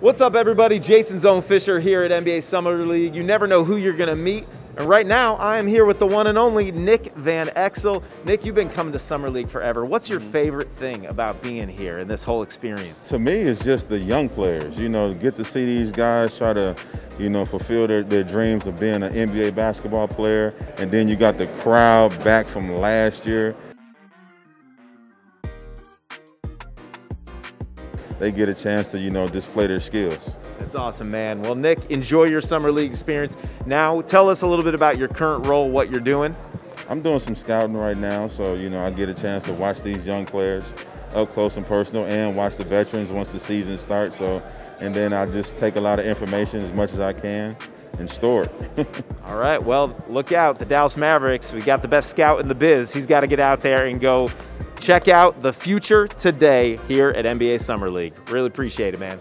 What's up, everybody? Jason Zone Fisher here at NBA Summer League. You never know who you're going to meet. And right now, I am here with the one and only Nick Van Exel. Nick, you've been coming to Summer League forever. What's your mm-hmm. favorite thing about being here and this whole experience? To me, it's just the young players. You know, get to see these guys try to, you know, fulfill their, their dreams of being an NBA basketball player. And then you got the crowd back from last year. They get a chance to, you know, display their skills. That's awesome, man. Well, Nick, enjoy your Summer League experience. Now, tell us a little bit about your current role, what you're doing. I'm doing some scouting right now, so, you know, I get a chance to watch these young players up close and personal and watch the veterans once the season starts. So, and then I just take a lot of information as much as I can and store it. All right, well, look out, the Dallas Mavericks. We got the best scout in the biz. He's got to get out there and go check out the future today here at NBA Summer League. Really appreciate it, man.